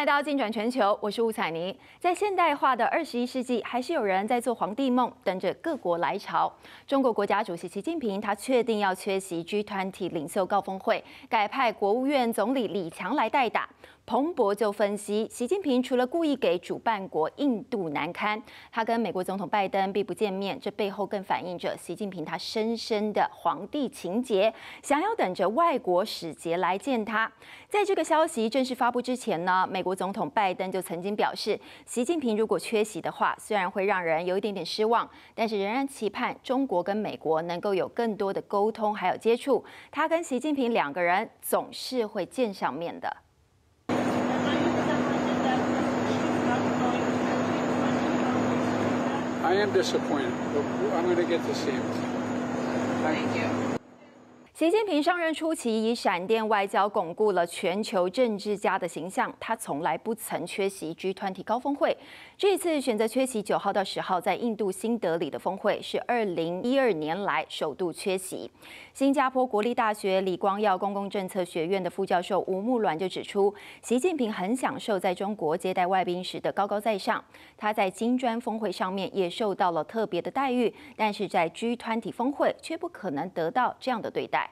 来到进转全球，我是吴彩妮。在现代化的二十一世纪，还是有人在做皇帝梦，等着各国来朝。中国国家主席习近平，他确定要缺席 G 团体领袖高峰会，改派国务院总理李强来代打。彭博就分析，习近平除了故意给主办国印度难堪，他跟美国总统拜登并不见面，这背后更反映着习近平他深深的皇帝情节，想要等着外国使节来见他。在这个消息正式发布之前呢，美国总统拜登就曾经表示，习近平如果缺席的话，虽然会让人有一点点失望，但是仍然期盼中国跟美国能够有更多的沟通还有接触，他跟习近平两个人总是会见上面的。I am disappointed, but I'm going to get to see him. Thank you. 习近平上任初期以闪电外交巩固了全球政治家的形象，他从来不曾缺席 G20 高峰会。这次选择缺席九号到十号在印度新德里的峰会，是二零一二年来首度缺席。新加坡国立大学李光耀公共政策学院的副教授吴木銮就指出，习近平很享受在中国接待外宾时的高高在上，他在金砖峰会上面也受到了特别的待遇，但是在 G20 峰会却不可能得到这样的对待。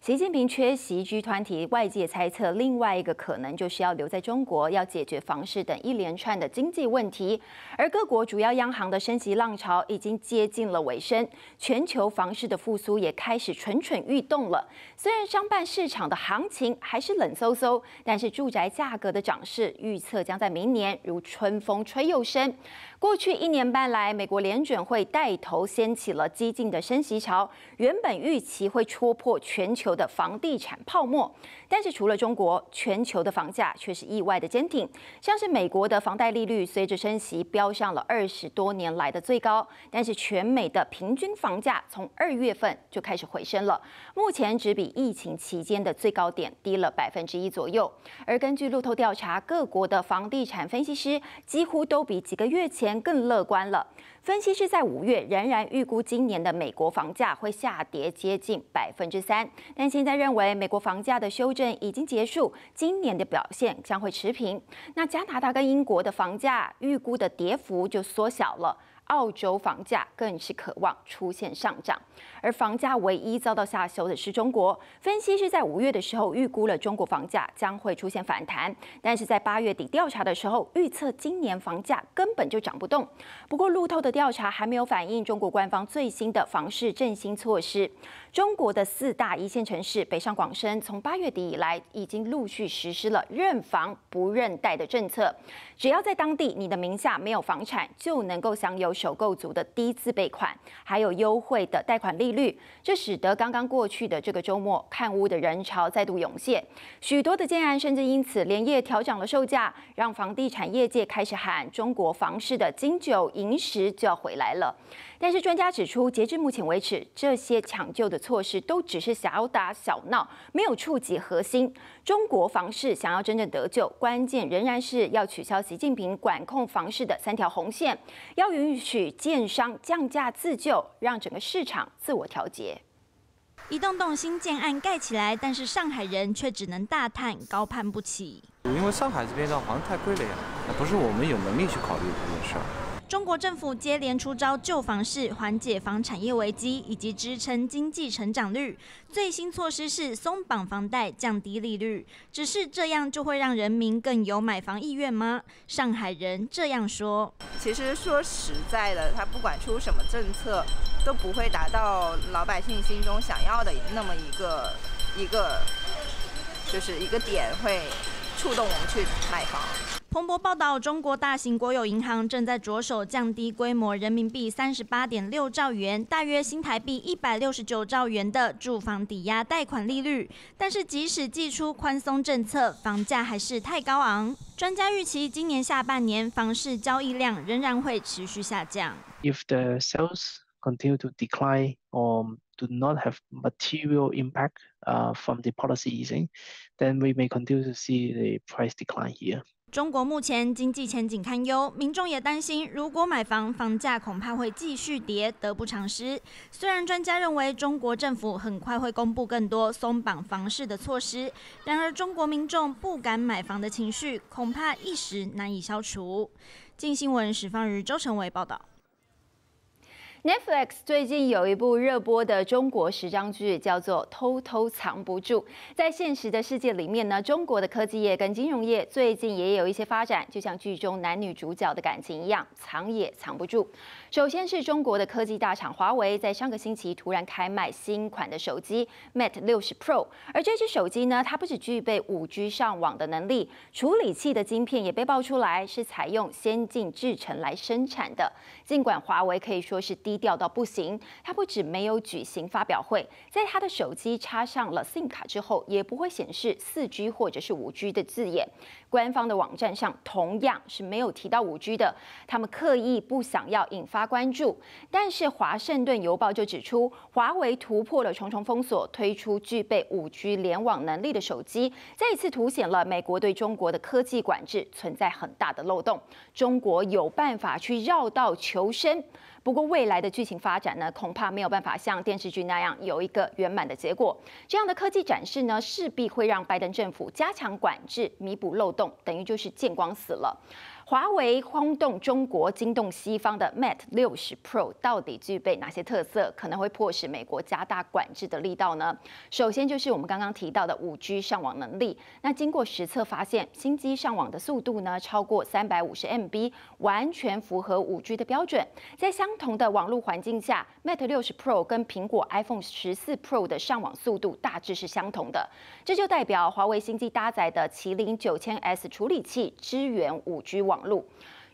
习近平缺席 G 团体，外界猜测另外一个可能就是要留在中国，要解决房市等一连串的经济问题。而各国主要央行的升息浪潮已经接近了尾声，全球房市的复苏也开始蠢蠢欲动了。虽然商办市场的行情还是冷飕飕，但是住宅价格的涨势预测将在明年如春风吹又生。过去一年半来，美国联准会带头掀起了激进的升息潮，原本预期会戳破全球的房地产泡沫，但是除了中国，全球的房价却是意外的坚挺。像是美国的房贷利率随着升息飙上了二十多年来的最高，但是全美的平均房价从二月份就开始回升了，目前只比疫情期间的最高点低了百分之一左右。而根据路透调查，各国的房地产分析师几乎都比几个月前。更乐观了。分析师在五月仍然预估今年的美国房价会下跌接近百分之三，但现在认为美国房价的修正已经结束，今年的表现将会持平。那加拿大跟英国的房价预估的跌幅就缩小了。澳洲房价更是渴望出现上涨，而房价唯一遭到下修的是中国。分析师在五月的时候预估了中国房价将会出现反弹，但是在八月底调查的时候预测今年房价根本就涨不动。不过路透的调查还没有反映中国官方最新的房市振兴措施。中国的四大一线城市北上广深从八月底以来已经陆续实施了认房不认贷的政策，只要在当地你的名下没有房产，就能够享有。首购族的低自备款，还有优惠的贷款利率，这使得刚刚过去的这个周末看屋的人潮再度涌现，许多的建案甚至因此连夜调涨了售价，让房地产业界开始喊中国房市的金九银十就要回来了。但是专家指出，截至目前为止，这些抢救的措施都只是小打小闹，没有触及核心。中国房市想要真正得救，关键仍然是要取消习近平管控房市的三条红线，要允许建商降价自救，让整个市场自我调节。一栋栋新建案盖起来，但是上海人却只能大叹高攀不起。因为上海这边的房子太贵了呀，不是我们有能力去考虑这件事儿。中国政府接连出招救房市，缓解房产业危机，以及支撑经济成长率。最新措施是松绑房贷，降低利率。只是这样就会让人民更有买房意愿吗？上海人这样说：其实说实在的，他不管出什么政策，都不会达到老百姓心中想要的那么一个一个，就是一个点会触动我们去买房。彭博报道，中国大型国有银行正在着手降低规模人民币三十八点六兆元，大约新台币一百六十九兆元的住房抵押贷款利率。但是，即使祭出宽松政策，房价还是太高昂。专家预期，今年下半年房市交易量仍然会持续下降。If the sales continue to decline or do not have material impact uh, from the policy easing, then we may continue to see the price decline here. 中国目前经济前景堪忧，民众也担心，如果买房，房价恐怕会继续跌，得不偿失。虽然专家认为中国政府很快会公布更多松绑房市的措施，然而中国民众不敢买房的情绪恐怕一时难以消除。近新闻史方日、周成伟报道。Netflix 最近有一部热播的中国时装剧，叫做《偷偷藏不住》。在现实的世界里面呢，中国的科技业跟金融业最近也有一些发展，就像剧中男女主角的感情一样，藏也藏不住。首先是中国的科技大厂华为，在上个星期突然开卖新款的手机 Mate 60 Pro，而这只手机呢，它不只具备 5G 上网的能力，处理器的晶片也被爆出来是采用先进制程来生产的。尽管华为可以说是低调到不行，它不止没有举行发表会，在它的手机插上了 SIM 卡之后，也不会显示 4G 或者是 5G 的字眼。官方的网站上同样是没有提到五 G 的，他们刻意不想要引发发关注。但是《华盛顿邮报》就指出，华为突破了重重封锁，推出具备五 G 联网能力的手机，再一次凸显了美国对中国的科技管制存在很大的漏洞。中国有办法去绕道求生。不过未来的剧情发展呢，恐怕没有办法像电视剧那样有一个圆满的结果。这样的科技展示呢，势必会让拜登政府加强管制，弥补漏洞，等于就是见光死了。华为轰动中国、惊动西方的 Mate 60 Pro 到底具备哪些特色，可能会迫使美国加大管制的力道呢？首先就是我们刚刚提到的 5G 上网能力。那经过实测发现，新机上网的速度呢超过350 MB，完全符合 5G 的标准。在相同的网络环境下，Mate 60 Pro 跟苹果 iPhone 14 Pro 的上网速度大致是相同的。这就代表华为新机搭载的麒麟 9000S 处理器支援 5G 网。网络。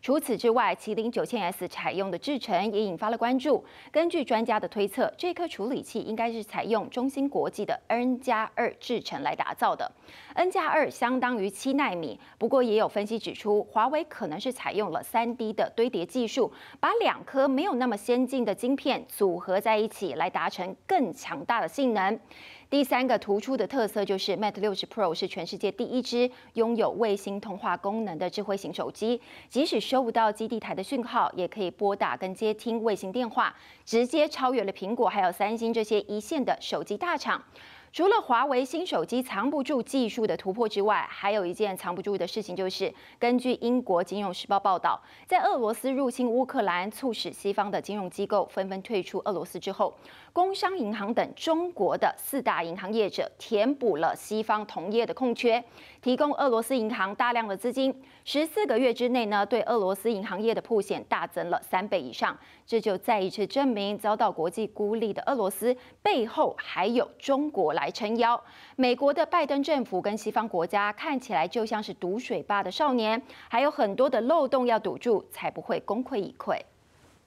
除此之外，麒麟九千 S 采用的制程也引发了关注。根据专家的推测，这颗处理器应该是采用中芯国际的 N 加二制程来打造的。N 加二相当于七纳米，不过也有分析指出，华为可能是采用了三 D 的堆叠技术，把两颗没有那么先进的晶片组合在一起，来达成更强大的性能。第三个突出的特色就是 Mate 60 Pro 是全世界第一支拥有卫星通话功能的智慧型手机，即使收不到基地台的讯号，也可以拨打跟接听卫星电话，直接超越了苹果还有三星这些一线的手机大厂。除了华为新手机藏不住技术的突破之外，还有一件藏不住的事情，就是根据英国金融时报报道，在俄罗斯入侵乌克兰，促使西方的金融机构纷纷退出俄罗斯之后，工商银行等中国的四大银行业者填补了西方同业的空缺，提供俄罗斯银行大量的资金。十四个月之内呢，对俄罗斯银行业的铺险大增了三倍以上。这就再一次证明，遭到国际孤立的俄罗斯背后还有中国来撑腰。美国的拜登政府跟西方国家看起来就像是堵水坝的少年，还有很多的漏洞要堵住，才不会功亏一篑。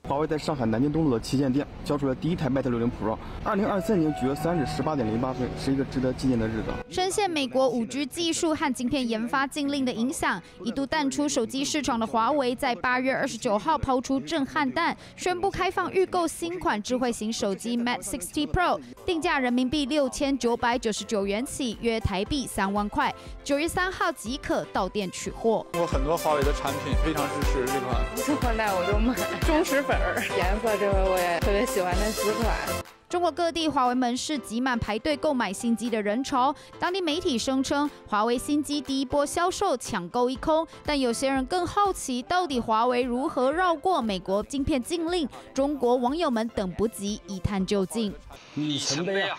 华为在上海南京东路的旗舰店交出了第一台 Mate 60 Pro。二零二三年九月三日十八点零八分，是一个值得纪念的日子。深陷美国五 G 技术和晶片研发禁令的影响，一度淡出手机市场的华为，在八月二十九号抛出震撼弹，宣布开放预购新款智慧型手机 Mate 60 Pro，定价人民币六千九百九十九元起，约台币三万块。九月三号即可到店取货。我很多华为的产品非常支持这款，次 换代我就买，忠实粉。颜色这回我也特别喜欢那紫款。中国各地华为门市挤满排队购买新机的人潮，当地媒体声称华为新机第一波销售抢购一空，但有些人更好奇，到底华为如何绕过美国晶片禁令？中国网友们等不及一探究竟。里程碑啊，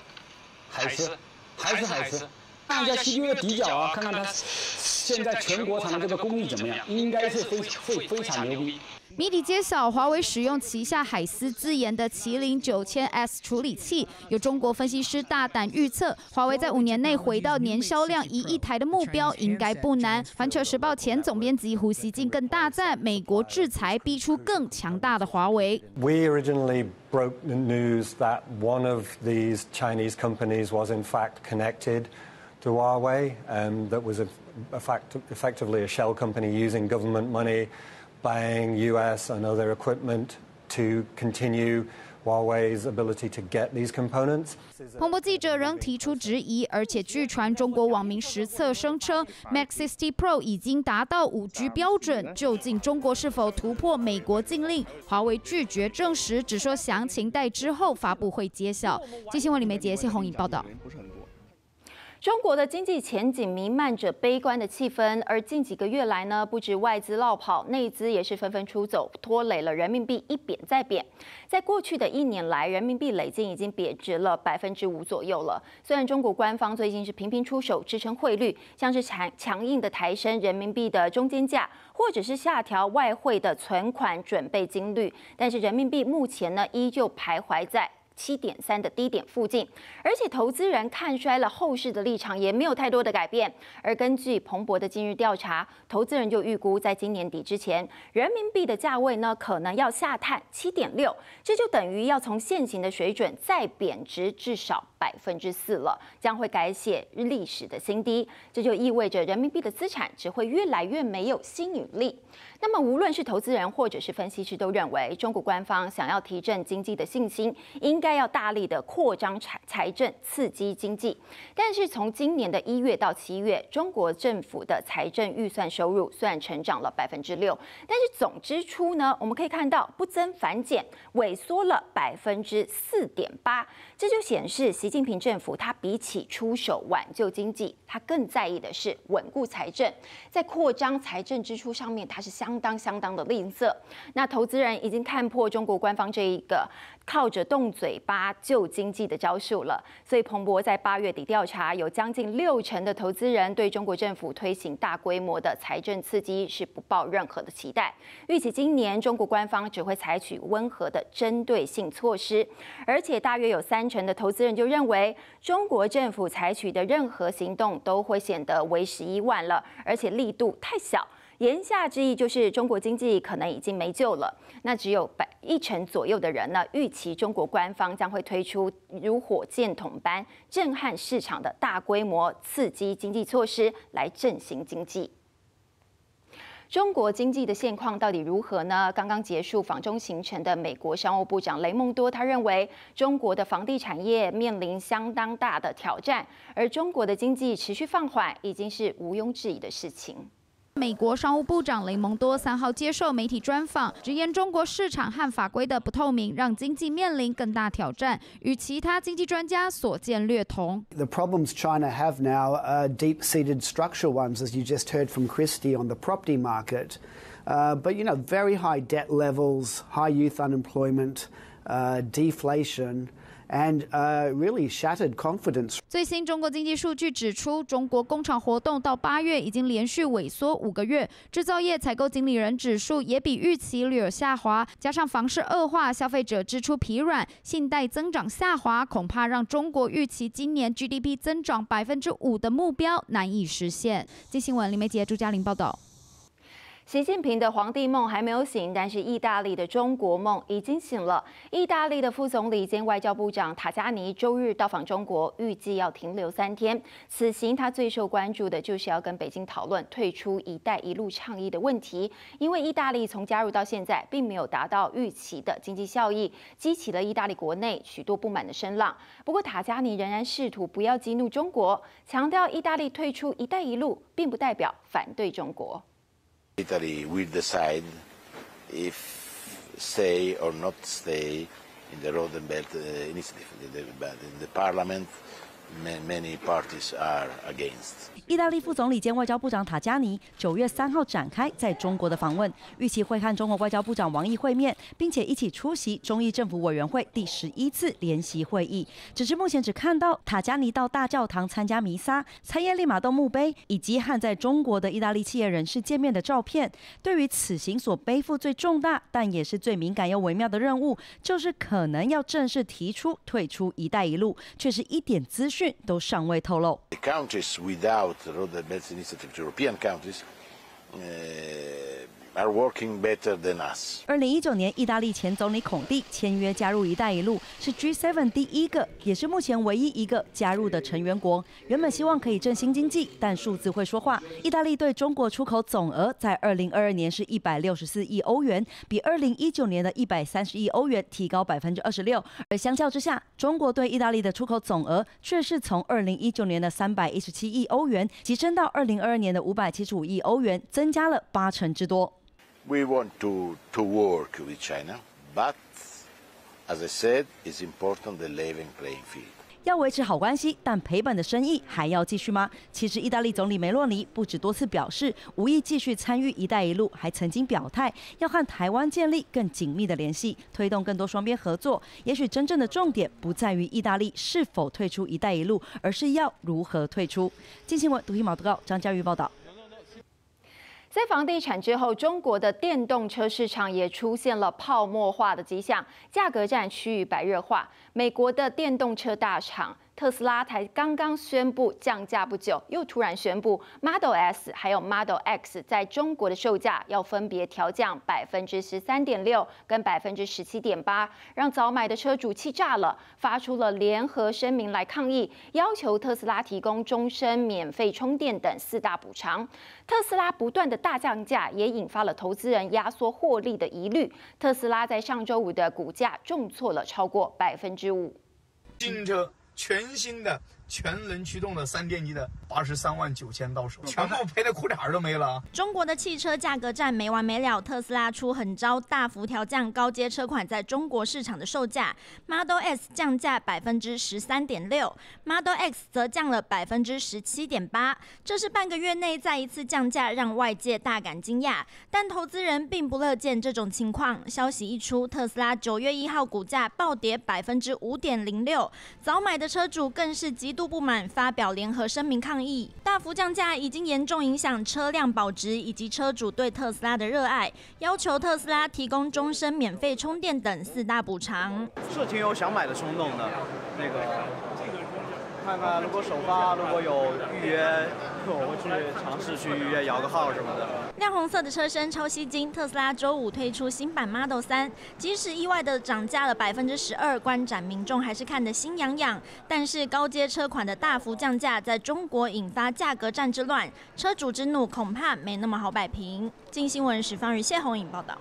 海思，还是海思，看一下 CPU 的底角啊，看看它现在全国产的这个工艺怎么样，应该是非非非常牛逼。谜底揭晓，华为使用旗下海思自研的麒麟九千 S 处理器。有中国分析师大胆预测，华为在五年内回到年销量一亿台的目标应该不难。环球时报前总编辑胡锡进更大赞，美国制裁逼出更强大的华为。We originally broke the news that one of these Chinese companies was in fact connected to Huawei, and that was a, a fact, effectively a shell company using government money. buying US and other equipment to continue Huawei's ability to get these components. 彭博记者仍提出质疑，而且据传中国网民实测声称，Max 60 Pro 已经达到 5G 标准。究竟中国是否突破美国禁令？华为拒绝证实，只说详情待之后发布会揭晓。记新闻李梅杰、谢红颖报道。 中国的经济前景弥漫着悲观的气氛，而近几个月来呢，不止外资落跑，内资也是纷纷出走，拖累了人民币一贬再贬。在过去的一年来，人民币累计已经贬值了百分之五左右了。虽然中国官方最近是频频出手支撑汇率，像是强强硬的抬升人民币的中间价，或者是下调外汇的存款准备金率，但是人民币目前呢，依旧徘徊在。七点三的低点附近，而且投资人看衰了后市的立场也没有太多的改变。而根据彭博的今日调查，投资人就预估在今年底之前，人民币的价位呢可能要下探七点六，这就等于要从现行的水准再贬值至少百分之四了，将会改写历史的新低。这就意味着人民币的资产只会越来越没有吸引力。那么，无论是投资人或者是分析师都认为，中国官方想要提振经济的信心，应该要大力的扩张财财政，刺激经济。但是，从今年的一月到七月，中国政府的财政预算收入虽然成长了百分之六，但是总支出呢，我们可以看到不增反减，萎缩了百分之四点八。这就显示习近平政府他比起出手挽救经济，他更在意的是稳固财政，在扩张财政支出上面，他是相。相当相当的吝啬，那投资人已经看破中国官方这一个靠着动嘴巴救经济的招数了。所以彭博在八月底调查，有将近六成的投资人对中国政府推行大规模的财政刺激是不抱任何的期待，预计今年中国官方只会采取温和的针对性措施，而且大约有三成的投资人就认为中国政府采取的任何行动都会显得为时已晚了，而且力度太小。言下之意就是中国经济可能已经没救了。那只有百一成左右的人呢，预期中国官方将会推出如火箭筒般震撼市场的大规模刺激经济措施来振兴经济。中国经济的现况到底如何呢？刚刚结束访中行程的美国商务部长雷蒙多，他认为中国的房地产业面临相当大的挑战，而中国的经济持续放缓已经是毋庸置疑的事情。美国商务部长雷蒙多三号接受媒体专访，直言中国市场和法规的不透明，让经济面临更大挑战，与其他经济专家所见略同。The problems China have now are deep-seated structural ones, as you just heard from Christie on the property market. Uh, but you know, very high debt levels, high youth unemployment, uh, deflation. And really shattered confidence. 最新中国经济数据指出，中国工厂活动到八月已经连续萎缩五个月，制造业采购经理人指数也比预期略有下滑，加上房市恶化，消费者支出疲软，信贷增长下滑，恐怕让中国预期今年 GDP 增长 百分之五的目标难以实现。金新闻林梅杰、朱嘉玲报道。习近平的皇帝梦还没有醒，但是意大利的中国梦已经醒了。意大利的副总理兼外交部长塔加尼周日到访中国，预计要停留三天。此行他最受关注的就是要跟北京讨论退出“一带一路”倡议的问题，因为意大利从加入到现在，并没有达到预期的经济效益，激起了意大利国内许多不满的声浪。不过塔加尼仍然试图不要激怒中国，强调意大利退出“一带一路”并不代表反对中国。Italy will decide if stay or not stay in the Road and Belt uh, Initiative. The, the, the Parliament many parties are against. 意大利副总理兼外交部长塔加尼九月三号展开在中国的访问，预期会和中国外交部长王毅会面，并且一起出席中意政府委员会第十一次联席会议。只是目前只看到塔加尼到大教堂参加弥撒、参谒利马窦墓碑，以及和在中国的意大利企业人士见面的照片。对于此行所背负最重大，但也是最敏感又微妙的任务，就是可能要正式提出退出“一带一路”，却是一点资讯都尚未透露。The countries without the roadmap initiative, European countries, uh, are working better than us. 二零一九年，意大利前总理孔蒂签约加入“一带一路”，是 G7 第一个，也是目前唯一一个加入的成员国。原本希望可以振兴经济，但数字会说话。意大利对中国出口总额在二零二二年是一百六十四亿欧元，比二零一九年的一百三十亿欧元提高百分之二十六。而相较之下，中国对意大利的出口总额却是从二零一九年的三百一十七亿欧元，提升到二零二二年的五百七十五亿欧元，增加了八成之多。We want to, to work with China, but as I said, it's important the level playing field. 要维持好关系，但赔本的生意还要继续吗？其实，意大利总理梅洛尼不止多次表示无意继续参与“一带一路”，还曾经表态要和台湾建立更紧密的联系，推动更多双边合作。也许真正的重点不在于意大利是否退出“一带一路”，而是要如何退出。金新闻独立毛特告张嘉玉报道。在房地产之后，中国的电动车市场也出现了泡沫化的迹象，价格战趋于白热化。美国的电动车大厂。特斯拉才刚刚宣布降价不久，又突然宣布 Model S 还有 Model X 在中国的售价要分别调降百分之十三点六跟百分之十七点八，让早买的车主气炸了，发出了联合声明来抗议，要求特斯拉提供终身免费充电等四大补偿。特斯拉不断的大降价，也引发了投资人压缩获利的疑虑。特斯拉在上周五的股价重挫了超过百分之五。新车。全新的。全能驱动的三电机的八十三万九千到手，全部赔的裤衩都没了。中国的汽车价格战没完没了，特斯拉出狠招，大幅调降高阶车款在中国市场的售价。Model S 降价百分之十三点六，Model X 则降了百分之十七点八。这是半个月内再一次降价，让外界大感惊讶。但投资人并不乐见这种情况。消息一出，特斯拉九月一号股价暴跌百分之五点零六，早买的车主更是极。度不满，发表联合声明抗议。大幅降价已经严重影响车辆保值以及车主对特斯拉的热爱，要求特斯拉提供终身免费充电等四大补偿。是挺有想买的冲动的，那个。看看，如果首发，如果有预约，我会去尝试去预约摇个号什么的。亮红色的车身超吸睛，特斯拉周五推出新版 Model 三，即使意外的涨价了百分之十二，观展民众还是看得心痒痒。但是高阶车款的大幅降价，在中国引发价格战之乱，车主之怒恐怕没那么好摆平。经新闻史方宇、谢红颖报道。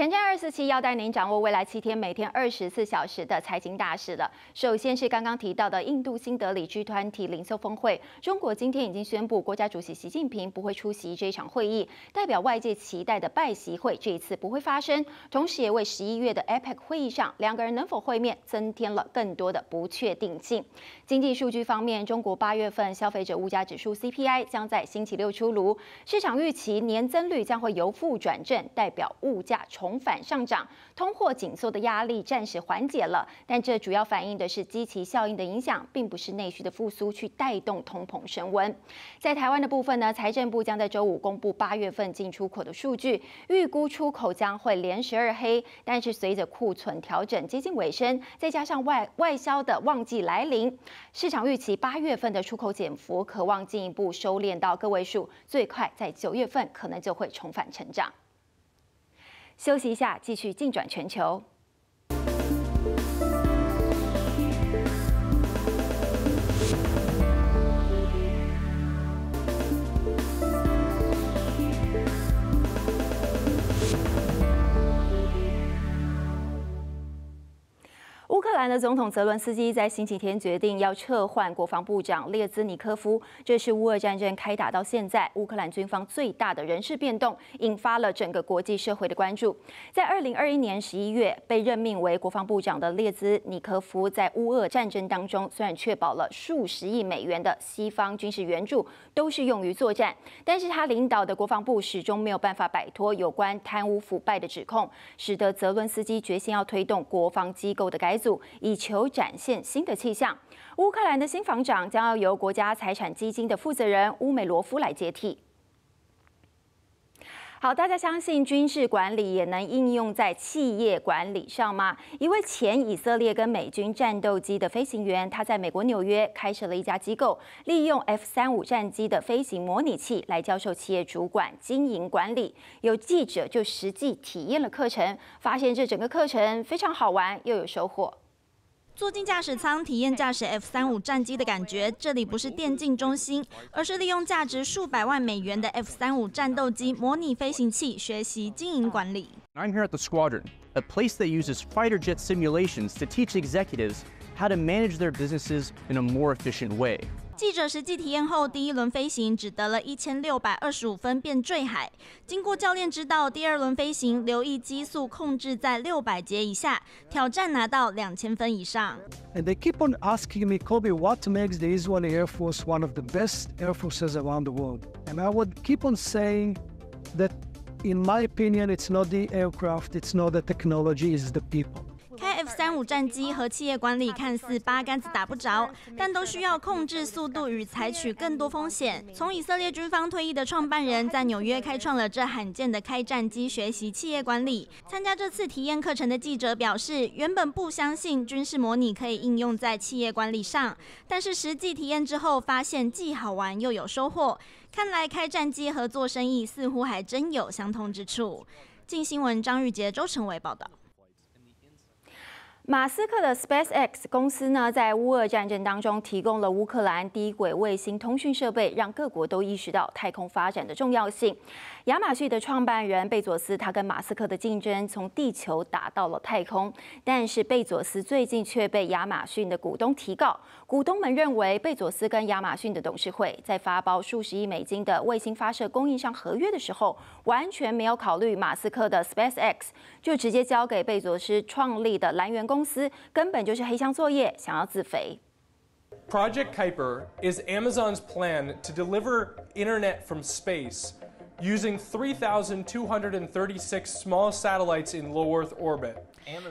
前瞻二四七要带您掌握未来七天每天二十四小时的财经大事了。首先是刚刚提到的印度新德里 G 团体领袖峰会，中国今天已经宣布，国家主席习近平不会出席这一场会议，代表外界期待的拜习会这一次不会发生，同时也为十一月的 APEC 会议上两个人能否会面增添了更多的不确定性。经济数据方面，中国八月份消费者物价指数 CPI 将在星期六出炉，市场预期年增率将会由负转正，代表物价重重返上涨，通货紧缩的压力暂时缓解了，但这主要反映的是基期效应的影响，并不是内需的复苏去带动通膨升温。在台湾的部分呢，财政部将在周五公布八月份进出口的数据，预估出口将会连十二黑，但是随着库存调整接近尾声，再加上外外销的旺季来临。市场预期八月份的出口减幅渴望进一步收敛到个位数，最快在九月份可能就会重返成长。休息一下，继续进转全球。乌克兰的总统泽伦斯基在星期天决定要撤换国防部长列兹尼科夫，这是乌俄战争开打到现在乌克兰军方最大的人事变动，引发了整个国际社会的关注。在二零二一年十一月被任命为国防部长的列兹尼科夫，在乌俄战争当中虽然确保了数十亿美元的西方军事援助都是用于作战，但是他领导的国防部始终没有办法摆脱有关贪污腐败的指控，使得泽伦斯基决心要推动国防机构的改。组以求展现新的气象。乌克兰的新防长将要由国家财产基金的负责人乌美罗夫来接替。好，大家相信军事管理也能应用在企业管理上吗？一位前以色列跟美军战斗机的飞行员，他在美国纽约开设了一家机构，利用 F 三五战机的飞行模拟器来教授企业主管经营管理。有记者就实际体验了课程，发现这整个课程非常好玩又有收获。坐进驾驶舱体验驾驶 F 三五战机的感觉，这里不是电竞中心，而是利用价值数百万美元的 F 三五战斗机模拟飞行器学习经营管理。I'm here at the squadron, a place that uses fighter jet simulations to teach executives how to manage their businesses in a more efficient way. 记者实际体验后，第一轮飞行只得了一千六百二十五分便坠海。经过教练指导，第二轮飞行留意机速控制在六百节以下，挑战拿到两千分以上。And they keep on asking me, Kobe, what makes the Israeli Air Force one of the best air forces around the world? And I would keep on saying that, in my opinion, it's not the aircraft, it's not the technology, it's the people. 三五战机和企业管理看似八竿子打不着，但都需要控制速度与采取更多风险。从以色列军方退役的创办人在纽约开创了这罕见的开战机学习企业管理。参加这次体验课程的记者表示，原本不相信军事模拟可以应用在企业管理上，但是实际体验之后发现既好玩又有收获。看来开战机和做生意似乎还真有相通之处。近新闻张玉杰、周成伟报道。马斯克的 SpaceX 公司呢，在乌俄战争当中提供了乌克兰低轨卫星通讯设备，让各国都意识到太空发展的重要性。亚马逊的创办人贝佐斯，他跟马斯克的竞争从地球打到了太空，但是贝佐斯最近却被亚马逊的股东提告。股东们认为，贝佐斯跟亚马逊的董事会在发包数十亿美金的卫星发射供应商合约的时候，完全没有考虑马斯克的 SpaceX，就直接交给贝佐斯创立的蓝源公司，根本就是黑箱作业，想要自肥。Project Kuiper is Amazon's plan to deliver internet from space. using 3,236 small satellites in low Earth orbit.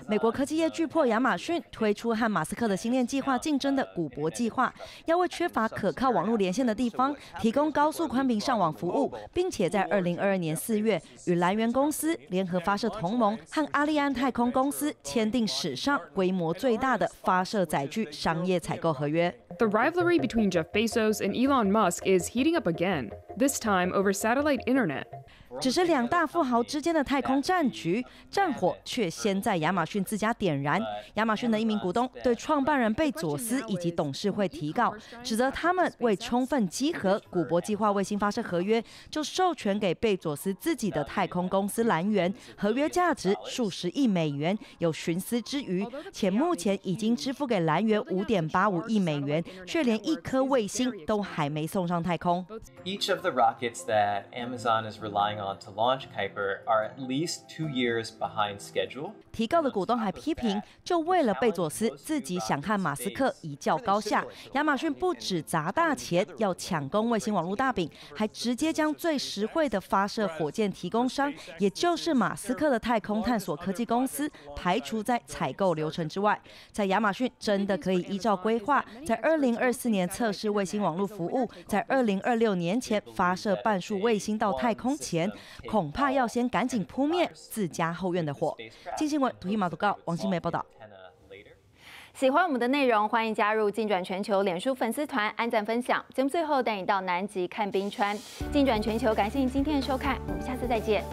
美国科技业巨破亚马逊推出和马斯克的星链计划竞争的古博计划，要为缺乏可靠网络连线的地方提供高速宽频上网服务，并且在二零二二年四月与来源公司联合发射同盟和阿利安太空公司签订史上规模最大的发射载具商业采购合约。The rivalry between Jeff Bezos and Elon Musk is heating up again, this time over satellite internet. 只是两大富豪之间的太空战局，战火却先在亚马逊自家点燃。亚马逊的一名股东对创办人贝佐斯以及董事会提告，指责他们未充分稽核古博计划卫星发射合约，就授权给贝佐斯自己的太空公司蓝源，合约价值数十亿美元，有徇私之余，且目前已经支付给蓝源五点八五亿美元，却连一颗卫星都还没送上太空。Each of the rockets that Amazon is relying on to launch Kuiper are at least two years behind schedule. 提告的股东还批评，就为了贝佐斯自己想和马斯克一较高下，亚马逊不止砸大钱要抢攻卫星网络大饼，还直接将最实惠的发射火箭提供商，也就是马斯克的太空探索科技公司排除在采购流程之外。在亚马逊真的可以依照规划，在二零二四年测试卫星网络服务，在二零二六年前发射半数卫星到太空前，恐怕要先赶紧扑灭自家后院的火。金新闻。图一马图告，王新梅报道。喜欢我们的内容，欢迎加入进转全球脸书粉丝团，按赞分享。节目最后带你到南极看冰川。进转全球，感谢您今天的收看，我们下次再见。